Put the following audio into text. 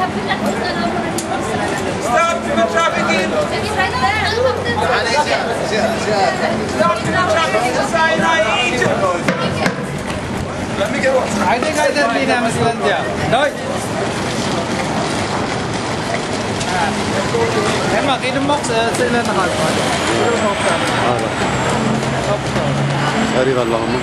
Stop the trafficking! Stop the trafficking to Sinai, Egypt! Let me get one. I عايزين قاعدة بينا مثلا دي Rồi Em mà cái móc sẽ sẽ A hỏi hỏi Arriva l'uomo.